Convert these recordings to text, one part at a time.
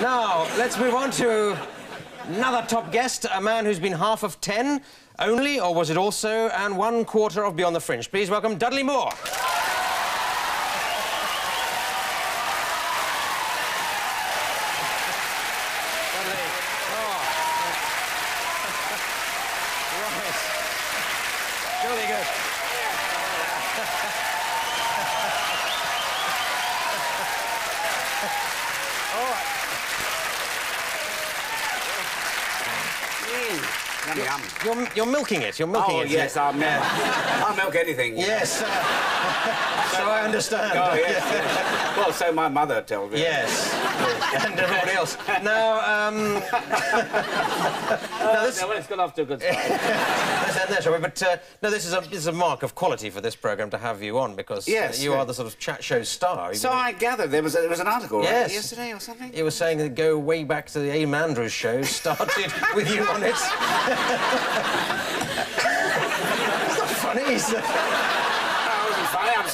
Now, let's move on to another top guest, a man who's been half of ten only, or was it also, and one quarter of Beyond the Fringe. Please welcome Dudley Moore. Oh. right. Yum, yum. You're, you're milking it. You're milking Oh, it. yes, I'll milk, I'll milk anything. Yes. uh, so I understand. Oh, yes, yes. Well, so my mother tells me. Yes. And everybody else. Now, um... now, this... No, well, it's got off to a good start. Let's end there, shall we? But uh, no, this is a this is a mark of quality for this program to have you on because uh, Yes, you yeah. are the sort of chat show star. so I gather there was, a, there was an article right, yesterday or something? It was saying that go way back to the Eamonn Andrews show, started with you on it. it's not funny.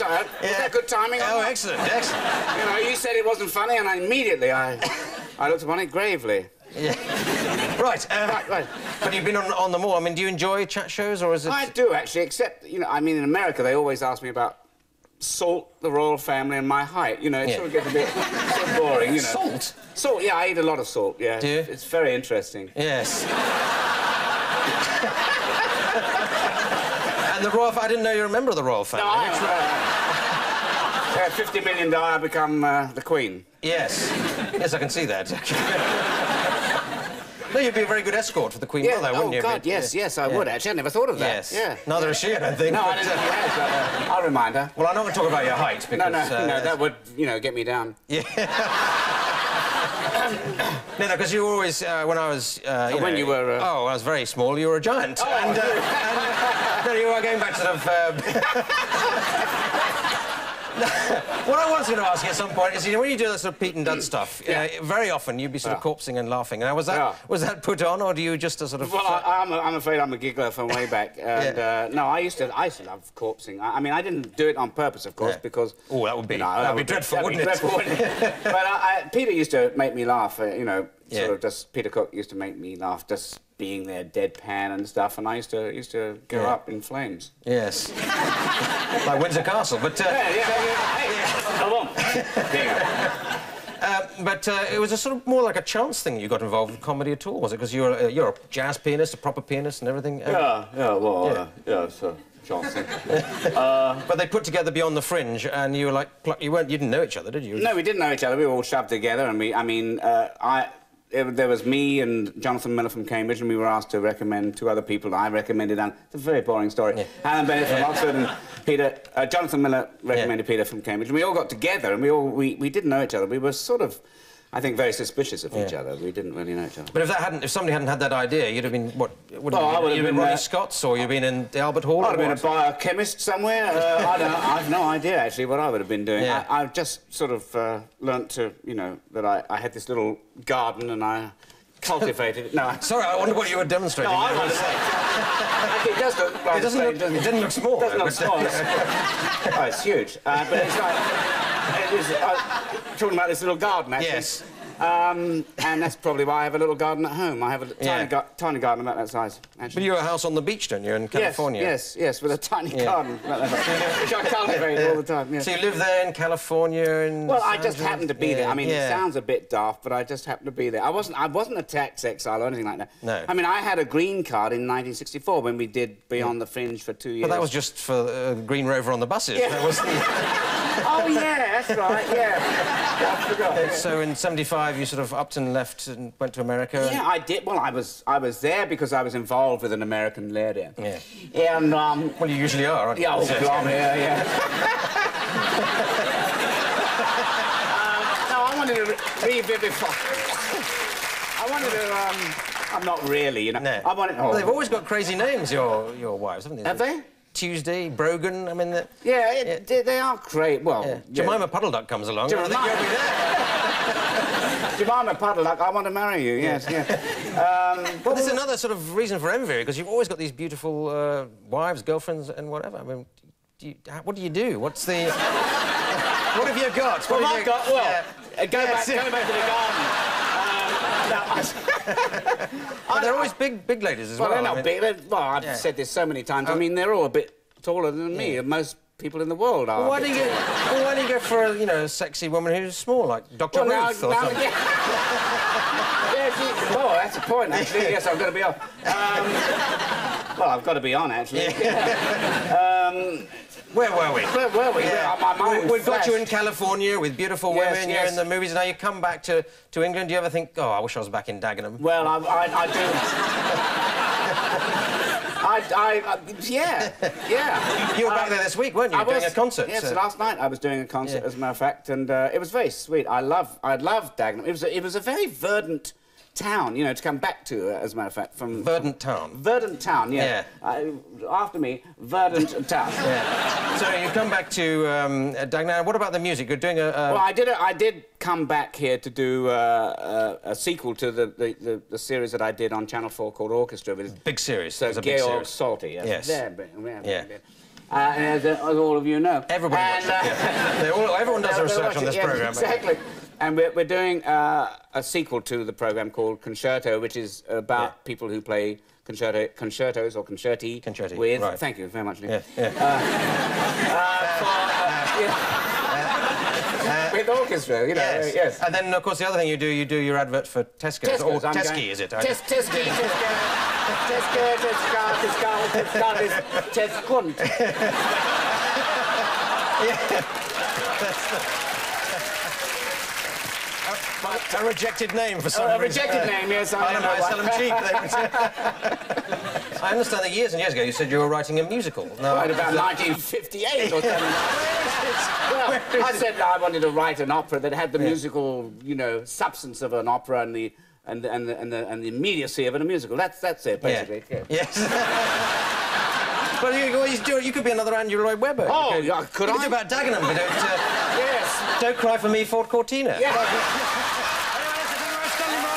It's, wasn't I'm sorry. Was Yeah. that good timing? oh, excellent, excellent. You know, you said it wasn't funny, and I immediately I, I looked upon it gravely. Right, uh, Right, right. But you've been on, on them all. I mean, do you enjoy chat shows, or is it? I do actually, except you know, I mean, in America they always ask me about Salt, the royal family, and my height. You know, it Yeah. sort of gets a bit sort of boring. You know, Salt? Salt, yeah, I eat a lot of salt. Yeah, Do you? It's very interesting. Yes. And the royal. I didn't know you're a member of the royal family. No, I. Uh, yeah, 50 million dollar, I become uh, the queen. Yes. Yes, I can see that. no, you'd be a very good escort for the Queen Yeah. Mother, oh wouldn't you? Oh, God, yes, yeah. yes, I would actually. I never thought of that. Yes. Yeah. Neither is she, I don't think. No, I but, didn't uh, think you uh, I'll remind her. Well, I'm not going to talk about your height No, because... no, uh, no, that would, you know, get me down. Yeah. No, no, because you were always, uh, when I was... Uh, you When know, you were, uh, Oh, I was very small, you were a giant. Oh, and, uh, and, no, you are going back to sort of... Um, what I was going to ask you at some point is, you know, when you do that sort of Pete and Dud stuff, Yeah. uh, very often you'd be sort of corpsing and laughing. Now, was that Yeah. was that put on, or do you just uh, sort of... Well, I, I'm, a, I'm afraid I'm a giggler from way back. And, Yeah. uh, no, I used to, I used to love corpsing. I, I mean, I didn't do it on purpose, of course, because. Oh, that would be- you know, that'd be dreadful, be wouldn't it? dreadful, wouldn't it? but I, I, Peter used to make me laugh. Uh, you know, Yeah. sort of just Peter Cook used to make me laugh, just being there, deadpan and stuff. And I used to used to go Yeah. up in flames. Yes. like Windsor Castle, but... Uh, Yeah, yeah, yeah. Hey, come on. There. Uh, but uh, it was a sort of more like a chance thing you got involved with comedy at all, was it? Because you're, a- you're a jazz pianist, a proper pianist and everything. Uh, Yeah, yeah, well, Yeah. Uh, yeah, so Johnson. But they put together Beyond the Fringe, and you were like, pluck, you weren't, you didn't know each other, did you? No, we didn't know each other. We were all shoved together, and we, I mean, uh, I. It, there was me and Jonathan Miller from Cambridge, and we were asked to recommend two other people. I recommended, and it's a very boring story. Yeah. Alan Bennett from Oxford and Peter. Uh, Jonathan Miller recommended Peter from Cambridge, and we all got together, and we all we, we didn't know each other. We were sort of, I think, very suspicious of each other. We didn't really know each other. But if that hadn't, if somebody hadn't had that idea, you'd have been what? Would Well, I you, would have you'd been, Ronnie uh, Scott's, or you'd been in the Albert Hall. I'd have been a biochemist somewhere. Uh, I don't know. I've no idea actually what I would have been doing. Yeah. I, I've just sort of uh, learnt to, you know, that I, I had this little garden and I cultivated it. No, I, Sorry, I wonder what you were demonstrating. no, I there. want to say. Actually, it does look. like It doesn't I look. say, It didn't look small. It doesn't though, look small. It's, oh, it's huge. Uh, but it's like. It is, uh, talking about this little garden, actually. Yes. Um, and that's probably why I have a little garden at home. I have a Yeah. tiny, gar- tiny garden about that size, But you have a house on the beach, don't you, in California? Yes, yes, yes, with a tiny Yeah. garden, about that size, which I cultivate all the time. Yes. So you live there in California, and Well, I just happened to be there. I mean, yeah. it sounds a bit daft, but I just happened to be there. I wasn't. I wasn't a tax exile or anything like that. No. I mean, I had a green card in 1964 when we did Beyond the Fringe for two years. But that was just for uh, Green Rover on the buses. Yeah. That was Oh yeah, that's right. Yeah. yeah I forgot. so in '75, you sort of upped and left and went to America. Yeah, I did. Well, I was. I was there because I was involved with an American lady. Yeah. And um. Well, you usually are, aren't you? Yeah, oh, Yes. blimey, yeah, yeah. um, no, I wanted to re- revivify. I wanted to. Um, I'm not really, you know. No. I wanted. Well, Oh. they've always got crazy names, your your wives, haven't they? Have they? Tuesday, Brogan. I mean, the, Yeah, it, They, they are great. Well, yeah. yeah. Jemima Puddle Duck comes along. I think Jemima. you'll be there. Jemima Puddleduck, I want to marry you. Yes, yeah. Um, Well, there's another sort of reason for envy because you've always got these beautiful uh, wives, girlfriends, and whatever. I mean, do you, how- what do you do? What's the? what have you got? What well, have I you got well. Yeah. uh, go, back, yeah. go back to the garden. But they're always big, big ladies as Well, well. they're I not mean- big. Well, I've Yeah. said this so many times. I Oh. mean, they're all a bit taller than me. Most people in the world are. Well, why do you go? Well, why do you go for a you know a sexy woman who's small like Dr. Well, now, Ruth or now something? yeah, oh, that's a point, actually. Yes, I've got to be on. Um, well, I've got to be on, actually. um, Where were we? where were we? Yeah. We- We've got you in. California with beautiful Yes, women. You're in the movies now. You come back to, to England. Do you ever think, oh, I wish I was back in Dagenham? Well, I, I, I do. I, I, I, yeah, yeah. You were back there this week, weren't you? I doing a concert. Yes, so- last night I was doing a concert, Yeah. as a matter of fact, and uh, it was very sweet. I love, I love Dagenham. It was, a, it was a very verdant town, you know, to come back to, uh, as a matter of fact, from Verdant Town. Verdant town. Yeah. I, after me, Verdant town. Yeah. So you come back to um, Dagenham. What about the music? You're doing a. a Well, I did. A, I did come back here to do uh, a, a sequel to the, the, the, the series that I did on Channel Four called Orchestra with big series. So a big Georg series. Solti, yes. Yes. Very big, very Yeah. Uh, as, as all of you know. Everybody and, uh. Yeah. They all- everyone does they'll- research on this yes, programme. Exactly. And we're, we're doing uh, a sequel to the program called Concerto, which is about Yeah. people who play concerto, concertos or concerti, Concerti, with. right. Thank you very much, Lee. Yeah, yeah. Uh, for, uh, yeah. with orchestra, you know. yes. yes. And then, of course, the other thing you do, you do your advert for Tesco. Tesco's. Or Tesco's, I'm Tesky, going- is it? Tes, Teski, Teska, Teska, Teska, Teska, Teska, Teskund. A rejected name for some A reason. rejected name, yes. I don't know, I sell them cheap. I understand that years and years ago you said you were writing a musical. No, Right about 1958 or something. well, I said I wanted to write an opera that had the musical, you know, substance of an opera and the and the, and the, and the, and the immediacy of a musical. That's that's it, basically. yeah. Yes. well, you, well, you, do, you could be another Andrew Lloyd Webber. Oh, you could, yeah, could you I? do about Dagenham, but don't, uh, Yes. Don't cry for me, Ford Cortina. Yeah.